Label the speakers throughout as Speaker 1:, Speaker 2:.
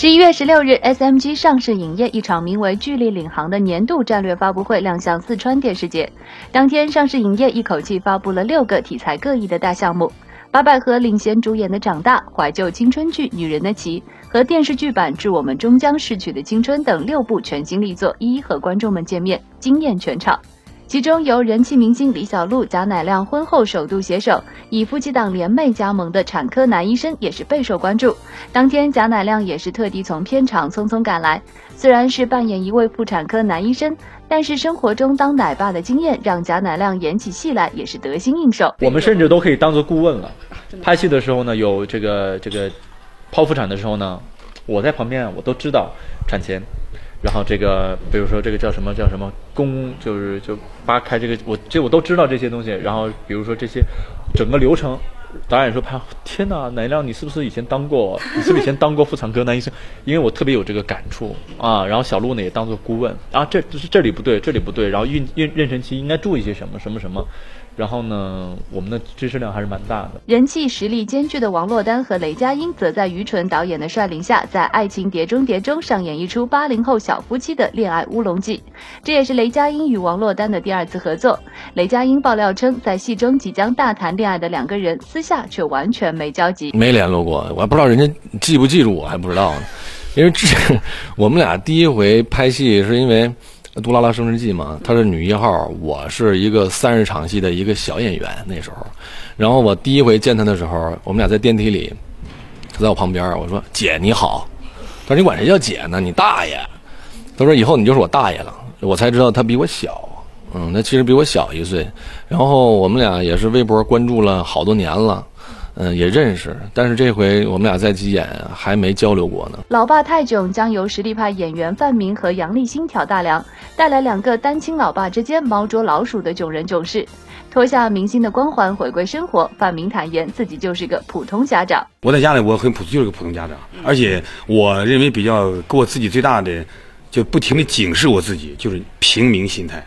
Speaker 1: 十一月十六日，SMG 上市影业一场名为“巨力领航”的年度战略发布会亮相四川电视节。当天，上市影业一口气发布了六个题材各异的大项目：八百合领衔主演的《长大》、怀旧青春剧《女人的旗》和电视剧版《致我们终将逝去的青春》等六部全新力作，一一和观众们见面，惊艳全场。其中，由人气明星李小璐、贾乃亮婚后首度携手，以夫妻档联袂加盟的产科男医生也是备受关注。当天，贾乃亮也是特地从片场匆匆赶来。虽然是扮演一位妇产科男医生，但是生活中当奶爸的经验让贾乃亮演起戏来也是得心应手。
Speaker 2: 我们甚至都可以当做顾问了。拍戏的时候呢，有这个这个剖腹产的时候呢，我在旁边我都知道产前。然后这个，比如说这个叫什么叫什么宫，就是就扒开这个，我这我都知道这些东西。然后比如说这些整个流程，导演说拍，天哪，乃亮你是不是以前当过？你是不是以前当过妇产科男医生？因为我特别有这个感触啊。然后小鹿呢也当做顾问啊，这这是这里不对，这里不对。然后孕孕妊娠期应该注意些什么什么什么。然后呢，我们的知识量还是蛮大的。
Speaker 1: 人气实力兼具的王珞丹和雷佳音，则在于纯导演的率领下，在《爱情碟中谍》中上演一出八零后小夫妻的恋爱乌龙记。这也是雷佳音与王珞丹的第二次合作。雷佳音爆料称，在戏中即将大谈恋爱的两个人，私下却完全没交集，
Speaker 3: 没联络过。我还不知道人家记不记住我，还不知道呢。因为这我们俩第一回拍戏是因为。《杜拉拉升职记》嘛，她是女一号，我是一个三十场戏的一个小演员那时候。然后我第一回见她的时候，我们俩在电梯里，她在我旁边，我说：“姐你好。”她说：“你管谁叫姐呢？你大爷。”她说：“以后你就是我大爷了。”我才知道她比我小，嗯，那其实比我小一岁。然后我们俩也是微博关注了好多年了。嗯，也认识，但是这回我们俩在急眼，还没交流过呢。
Speaker 1: 老爸泰囧将由实力派演员范明和杨立新挑大梁，带来两个单亲老爸之间猫捉老鼠的囧人囧事。脱下明星的光环，回归生活，范明坦言自己就是个普通家长。
Speaker 4: 我在家里我很普，就是个普通家长，而且我认为比较给我自己最大的，就不停的警示我自己，就是平民心态，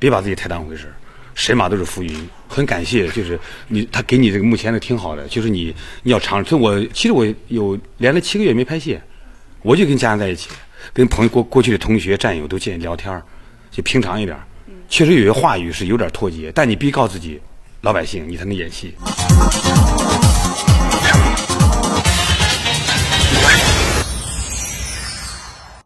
Speaker 4: 别把自己太当回事。神马都是浮云，很感谢，就是你他给你这个目前的挺好的，就是你你要尝试。我其实我有连了七个月没拍戏，我就跟家人在一起，跟朋友过过去的同学战友都见聊天就平常一点。确实有些话语是有点脱节，但你必须告诉自己，老百姓你才能演戏。